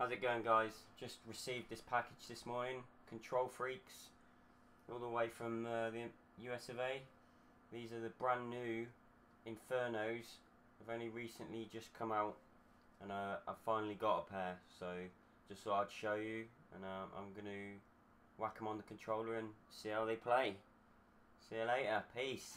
How's it going guys? Just received this package this morning. Kontrol Freeks, All the way from uh, the US of A. These are the brand new Infernos. Have only recently just come out. And uh, I finally got a pair. So just thought I'd show you. And uh, I'm going to whack them on the controller and see how they play. See you later. Peace.